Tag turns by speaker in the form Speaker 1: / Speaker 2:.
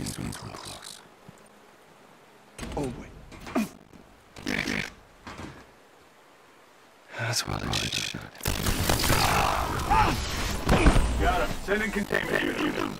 Speaker 1: means we're close.
Speaker 2: Oh, wait.
Speaker 1: That's what I should.
Speaker 3: Got him. Sending containment unit.